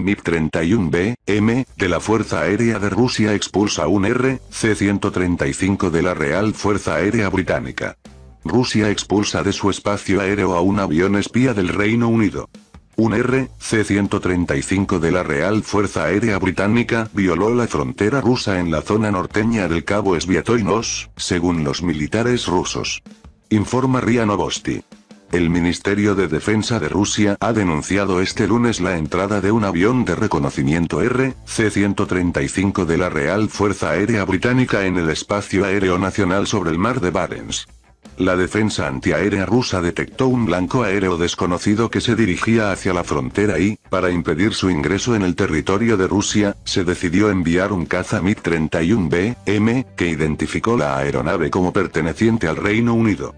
un MiG-31B, M, de la Fuerza Aérea de Rusia expulsa un RC-135 de la Real Fuerza Aérea Británica. Rusia expulsa de su espacio aéreo a un avión espía del Reino Unido. Un RC-135 de la Real Fuerza Aérea Británica violó la frontera rusa en la zona norteña del Cabo Sviatoinos, según los militares rusos. Informa RIA Novosti. El Ministerio de Defensa de Rusia ha denunciado este lunes la entrada de un avión de reconocimiento RC-135 de la Real Fuerza Aérea Británica en el espacio aéreo nacional sobre el mar de Barents. La defensa antiaérea rusa detectó un blanco aéreo desconocido que se dirigía hacia la frontera y, para impedir su ingreso en el territorio de Rusia, se decidió enviar un caza MiG-31B, M, que identificó la aeronave como perteneciente al Reino Unido.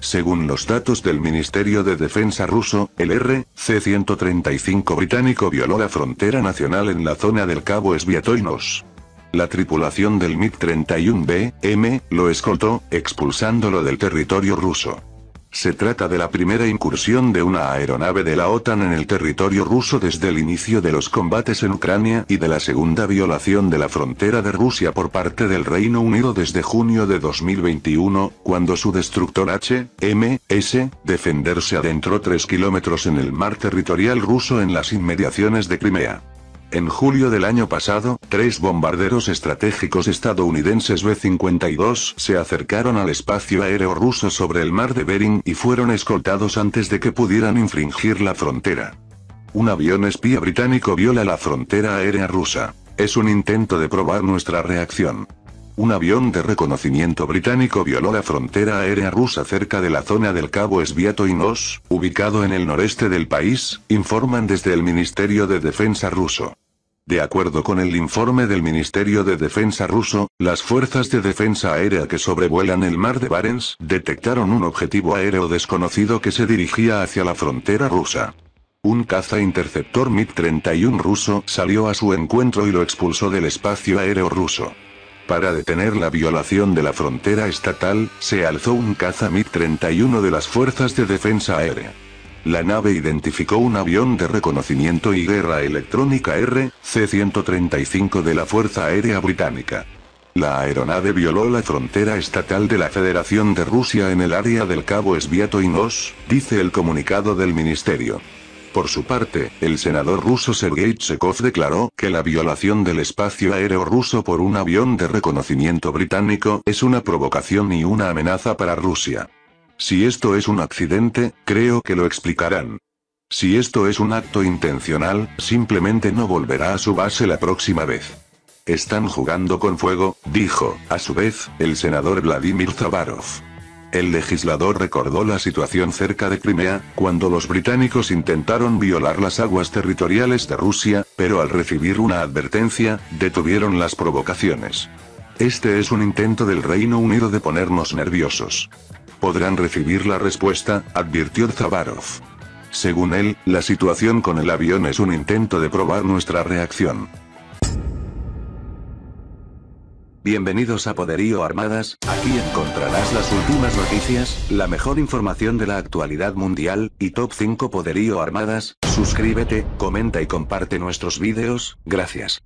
Según los datos del Ministerio de Defensa ruso, el RC-135 británico violó la frontera nacional en la zona del Cabo Sviatoinos. La tripulación del MiG-31B, M, lo escoltó, expulsándolo del territorio ruso. Se trata de la primera incursión de una aeronave de la OTAN en el territorio ruso desde el inicio de los combates en Ucrania y de la segunda violación de la frontera de Rusia por parte del Reino Unido desde junio de 2021, cuando su destructor H.M.S. Defender se adentró 3 kilómetros en el mar territorial ruso en las inmediaciones de Crimea. En julio del año pasado, tres bombarderos estratégicos estadounidenses B-52 se acercaron al espacio aéreo ruso sobre el mar de Bering y fueron escoltados antes de que pudieran infringir la frontera. Un avión espía británico viola la frontera aérea rusa. Es un intento de probar nuestra reacción. Un avión de reconocimiento británico violó la frontera aérea rusa cerca de la zona del Cabo Sviatoinos, ubicado en el noreste del país, informan desde el Ministerio de Defensa ruso. De acuerdo con el informe del Ministerio de Defensa ruso, las fuerzas de defensa aérea que sobrevuelan el mar de Barents detectaron un objetivo aéreo desconocido que se dirigía hacia la frontera rusa. Un caza interceptor MiG-31 ruso salió a su encuentro y lo expulsó del espacio aéreo ruso. Para detener la violación de la frontera estatal, se alzó un caza MiG-31 de las Fuerzas de Defensa Aérea. La nave identificó un avión de reconocimiento y guerra electrónica RC-135 de la Fuerza Aérea Británica. La aeronave violó la frontera estatal de la Federación de Rusia en el área del Cabo Sviatoinos, dice el comunicado del ministerio. Por su parte, el senador ruso Sergei Chekov declaró que la violación del espacio aéreo ruso por un avión de reconocimiento británico es una provocación y una amenaza para Rusia. Si esto es un accidente, creo que lo explicarán. Si esto es un acto intencional, simplemente no volverá a su base la próxima vez. Están jugando con fuego, dijo, a su vez, el senador Vladimir Zavarov. El legislador recordó la situación cerca de Crimea, cuando los británicos intentaron violar las aguas territoriales de Rusia, pero al recibir una advertencia, detuvieron las provocaciones. Este es un intento del Reino Unido de ponernos nerviosos. Podrán recibir la respuesta, advirtió Zavarov. Según él, la situación con el avión es un intento de probar nuestra reacción. Bienvenidos a Poderío Armadas, aquí encontrarás las últimas noticias, la mejor información de la actualidad mundial, y top 5 Poderío Armadas, suscríbete, comenta y comparte nuestros vídeos, gracias.